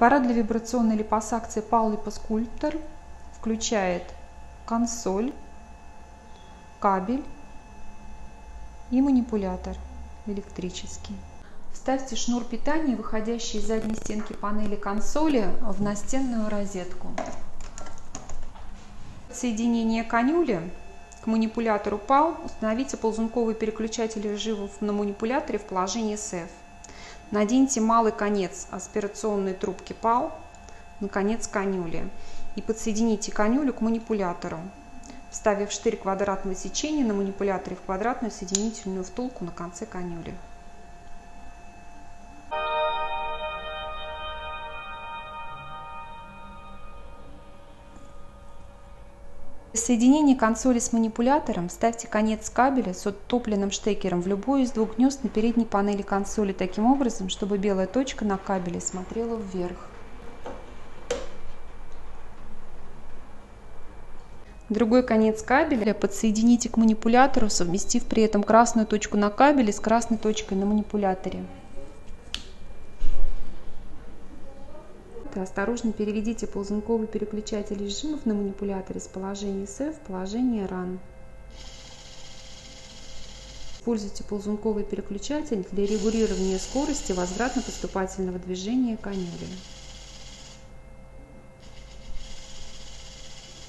Аппарат для вибрационной липосакции PAL Liposculptor включает консоль, кабель и манипулятор электрический. Вставьте шнур питания, выходящий из задней стенки панели консоли, в настенную розетку. Соединение конюли к манипулятору PAL установите ползунковый переключатель режимов на манипуляторе в положении SF. Наденьте малый конец аспирационной трубки PAL на конец конюли и подсоедините конюлю к манипулятору, вставив штырь квадратного сечения на манипуляторе в квадратную соединительную втулку на конце конюли. Для соединения консоли с манипулятором ставьте конец кабеля с оттопленным штекером в любой из двух гнезд на передней панели консоли таким образом, чтобы белая точка на кабеле смотрела вверх. Другой конец кабеля подсоедините к манипулятору, совместив при этом красную точку на кабеле с красной точкой на манипуляторе. Осторожно переведите ползунковый переключатель режимов на манипуляторе с положения SF в положение RUN. Используйте ползунковый переключатель для регулирования скорости возвратно-поступательного движения конюли.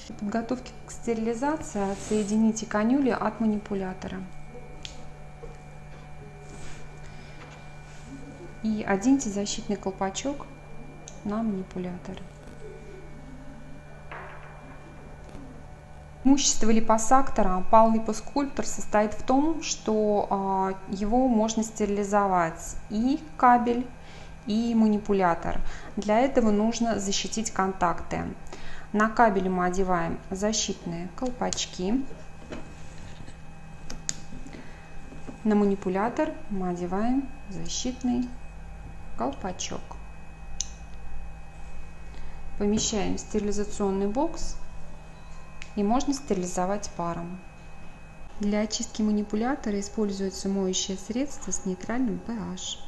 При подготовке к стерилизации отсоедините конюли от манипулятора. И оденьте защитный колпачок на манипулятор. Преимущество липосактора пал липоскульптор состоит в том, что а, его можно стерилизовать и кабель, и манипулятор. Для этого нужно защитить контакты. На кабеле мы одеваем защитные колпачки. На манипулятор мы одеваем защитный колпачок помещаем стерилизационный бокс и можно стерилизовать паром. Для очистки манипулятора используется моющее средство с нейтральным pH.